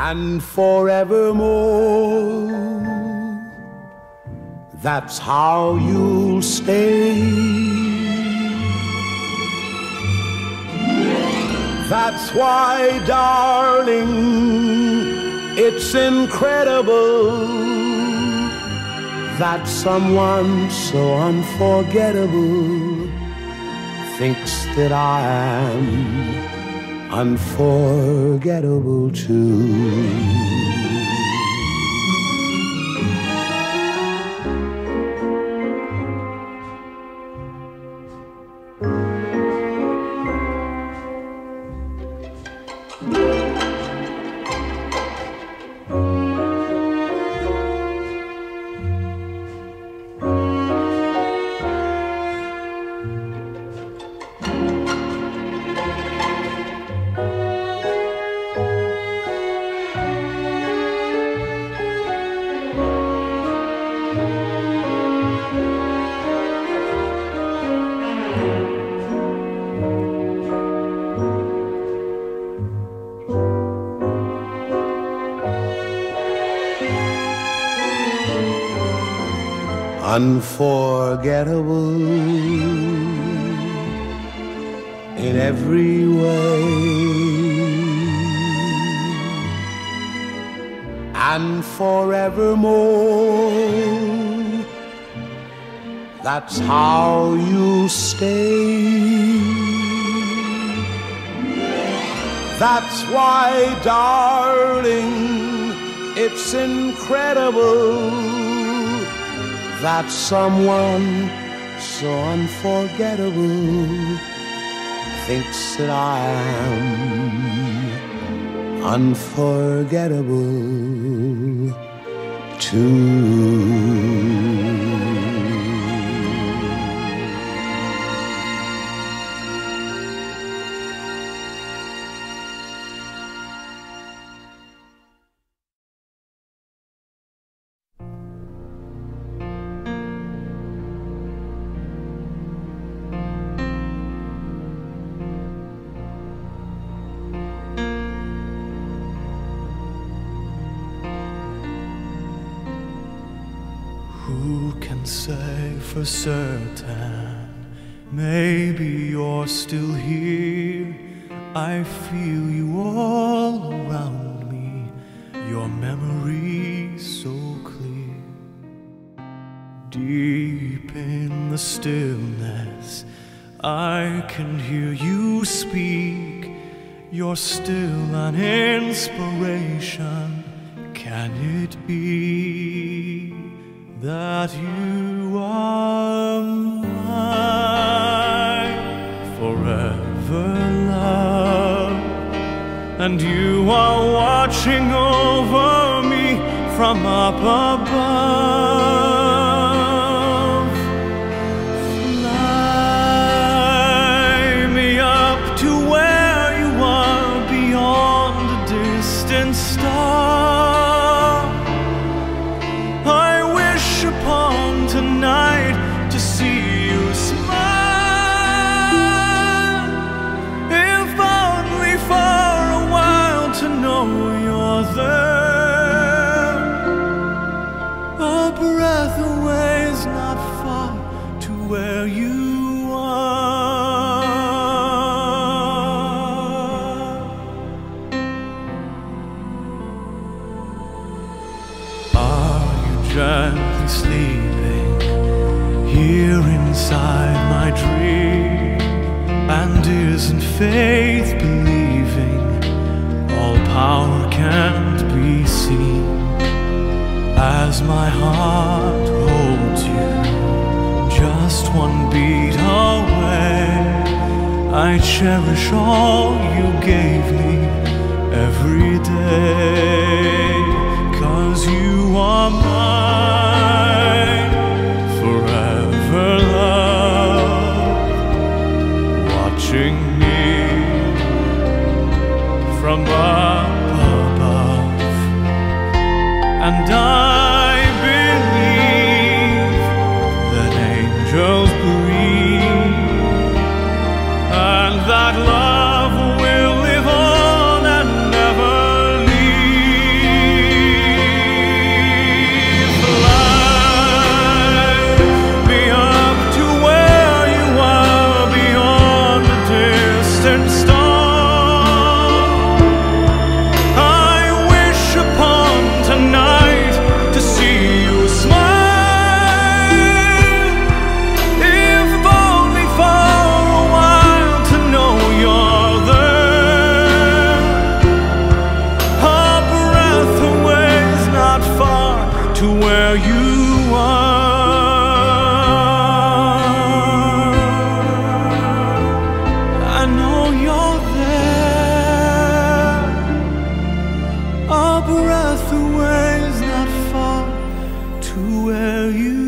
And forevermore, that's how you'll stay. That's why, darling, it's incredible that someone so unforgettable thinks that I am unforgettable too. Unforgettable in every way. And forevermore, that's how you stay. That's why, darling, it's incredible that someone so unforgettable thinks that I am unforgettable too. Deep in the stillness, I can hear you speak. You're still an inspiration. Can it be that you are mine forever, love, and you are watching over me from up above. A breath away is not far to where you are. Are you gently sleeping here inside my dream. And isn't faith as my heart holds you just one beat away? I cherish all you gave me every day. Cause you are mine forever, love. Watching me from above. And I where you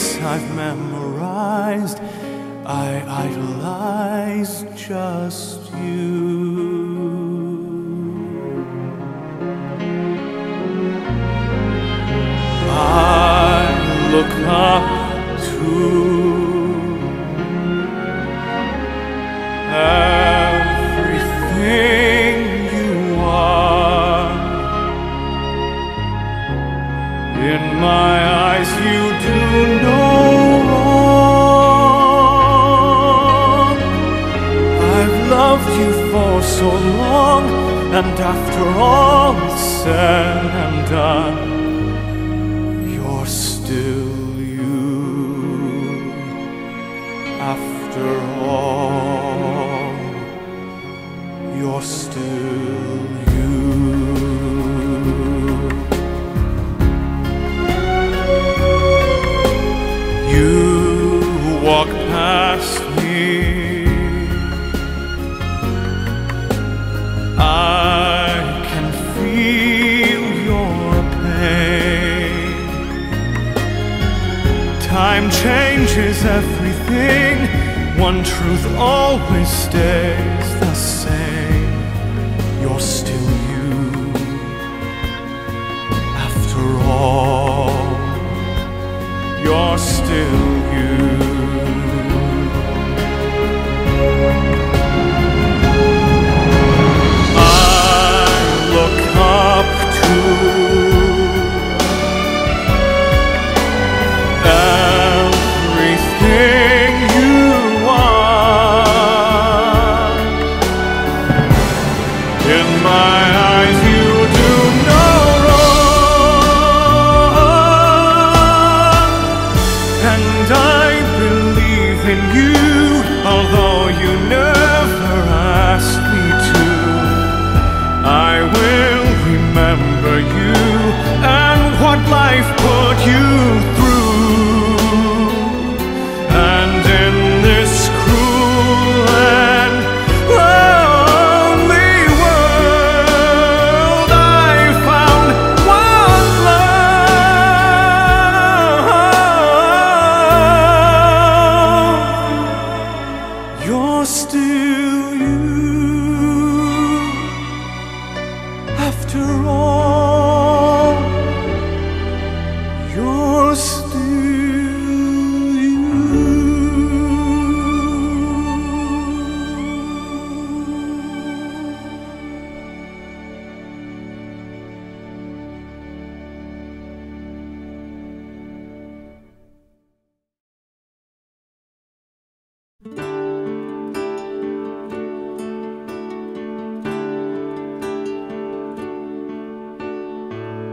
face I've memorized. I idolize just you. I look up and after all is said and done, One truth always stays the same. You're still you. After all you're still And I believe in you, although you never asked me to. I will remember you and what life put you through.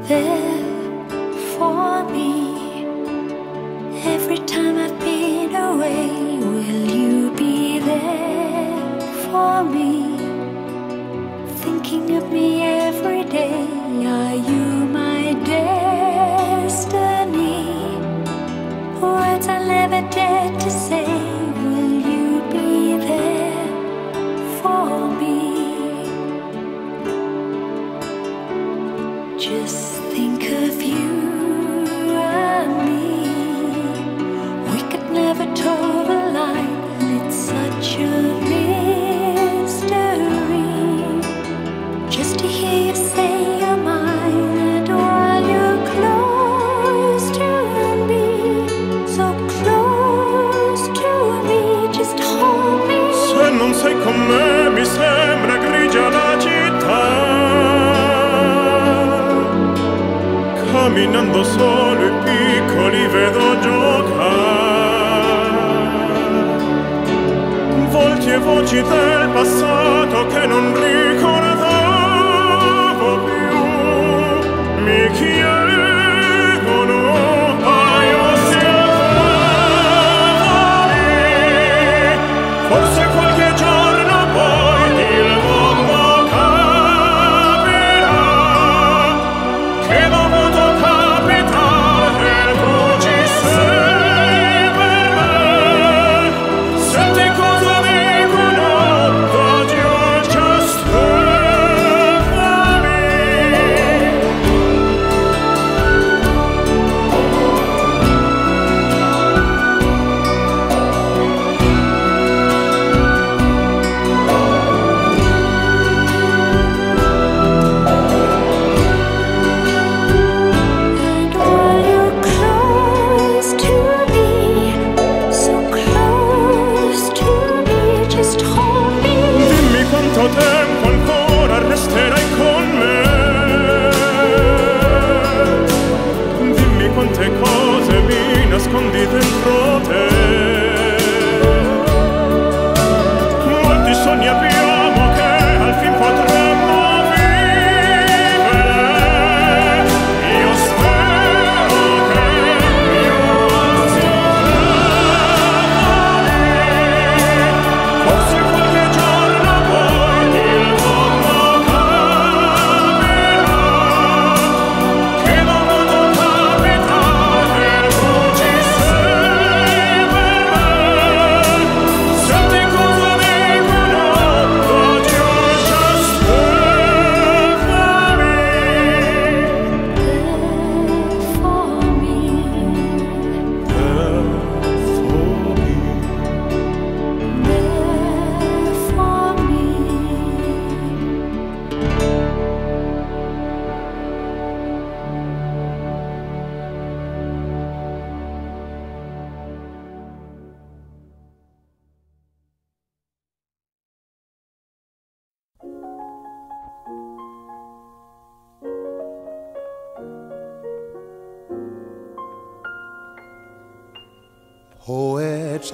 there for me every time I've been away. Will you be there for me? Thinking of me every day. Are you my destiny? Words I never dared to say. sei Come mi sembra grigia la città camminando solo i piccoli vedo giocare volti e voci del passato che non ricordo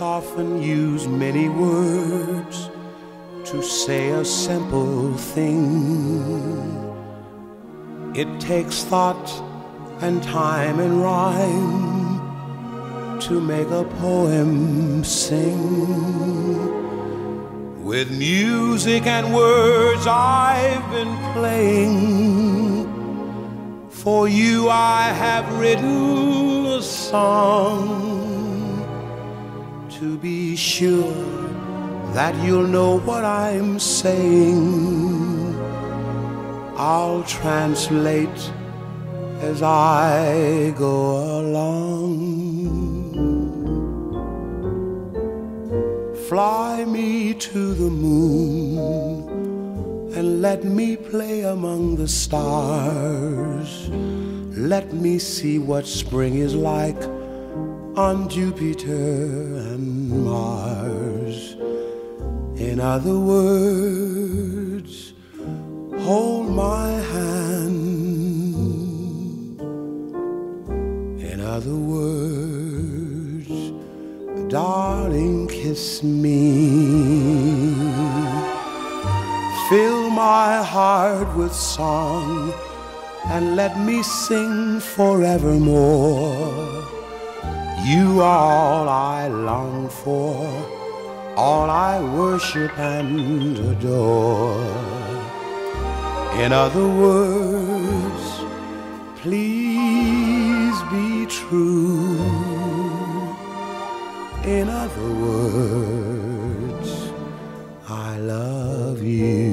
often use many words to say a simple thing. It takes thought and time and rhyme to make a poem sing. With music and words I've been playing. For you I have written a song to be sure that you'll know what I'm saying. I'll translate as I go along. Fly me to the moon and let me play among the stars. Let me see what spring is like on Jupiter and Mars. In other words, hold my hand. In other words, darling, kiss me. Fill my heart with song and let me sing forevermore. You are all I long for, all I worship and adore. In other words, please be true. In other words, I love you.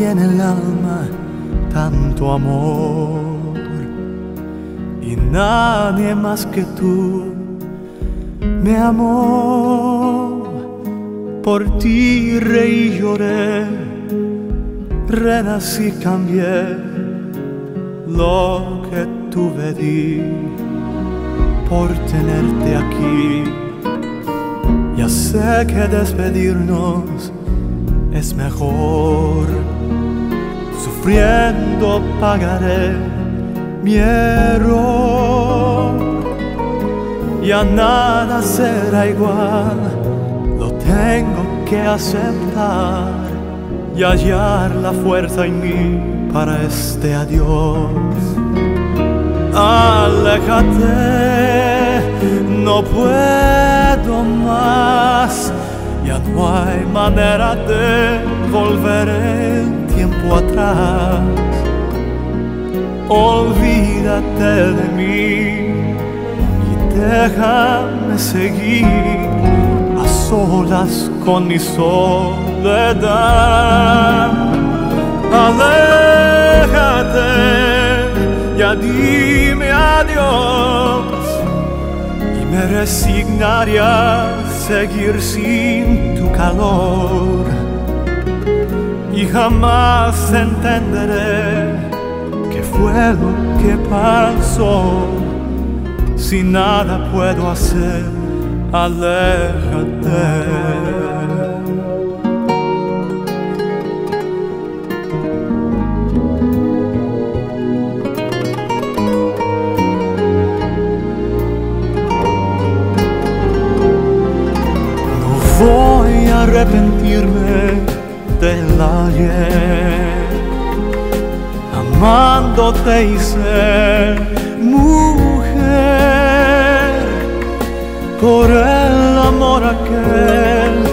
En el alma tanto amor y nadie más que tú me amó. Por ti reí y lloré, renací, cambié lo que tuve di por tenerte aquí. Ya sé que despedirnos es mejor. Sufriendo pagaré mi error. Ya nada será igual, lo tengo que aceptar y hallar la fuerza en mí para este adiós. Aléjate, no puedo más. Ya no hay manera de volver el tiempo atrás. Olvídate de mí y déjame seguir a solas con mi soledad. Aléjate, ya dime adiós y me resignaría a seguir sin tu calor y jamás entenderé qué fue lo que pasó. Si nada puedo hacer aléjate. No voy a arrepentirme del ayer. Amándote hice mujer por el amor aquel,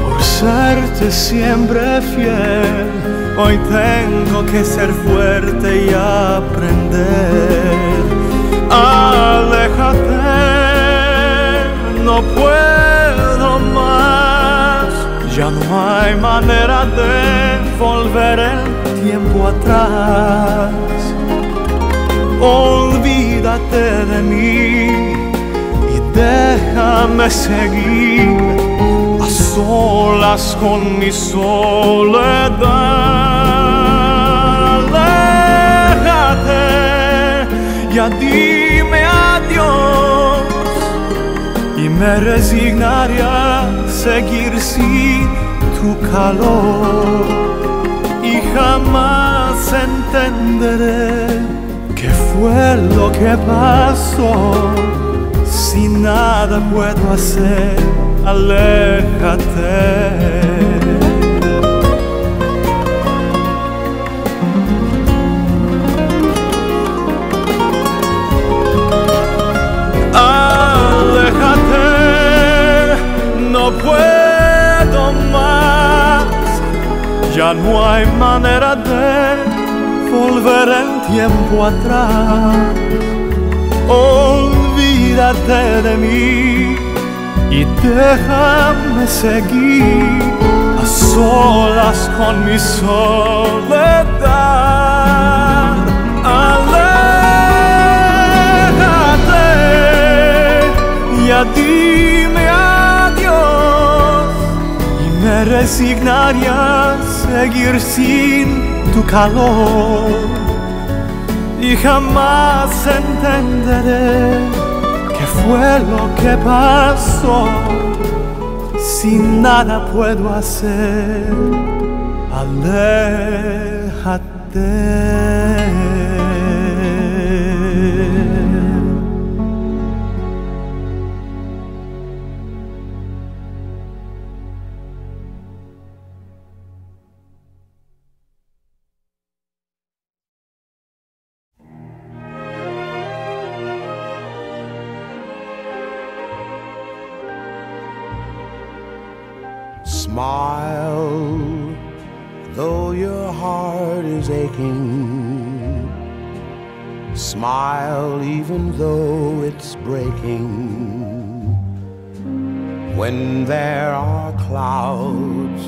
por serte siempre fiel. Hoy tengo que ser fuerte y aprender. Aléjate, no puedo. Ya no hay manera de volver el tiempo atrás. Olvídate de mí y déjame seguir a solas con mi soledad. Aléjate, dime adiós me resignaré a seguir sin tu calor y jamás entenderé qué fue lo que pasó si nada puedo hacer. Aléjate, ya no hay manera de volver el tiempo atrás. Olvídate de mí y déjame seguir a solas con mi soledad. Aléjate, ya dime adiós me resignaré a seguir sin tu calor y jamás entenderé qué fue lo que pasó. Si nada puedo hacer, aléjate. Smile, though your heart is aching. Smile, even though it's breaking. When there are clouds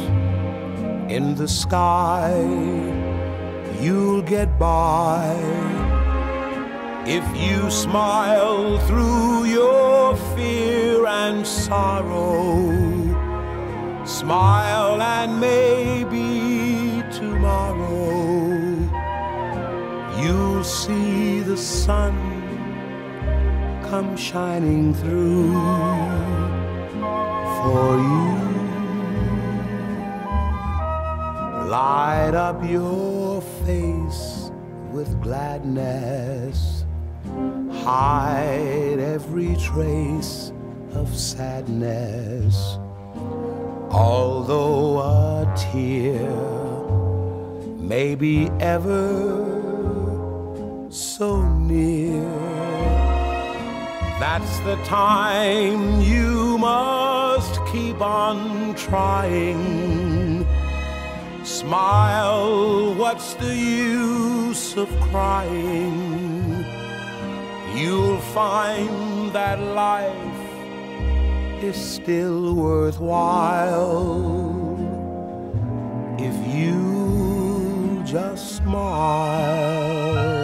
in the sky, you'll get by. If you smile through your fear and sorrow. Smile and maybe tomorrow you'll see the sun come shining through for you. Light up your face with gladness, hide every trace of sadness. Although a tear may be ever so near, that's the time you must keep on trying. Smile, what's the use of crying? You'll find that life is still worthwhile if you just smile.